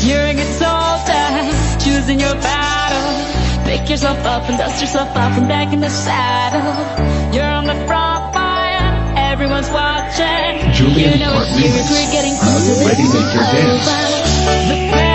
You're a good soldier, choosing your battle. Pick yourself up and dust yourself off and back in the saddle. You're on the front line, everyone's watching. Julian you know Part it's serious, we're getting closer. Ready, to make your dance.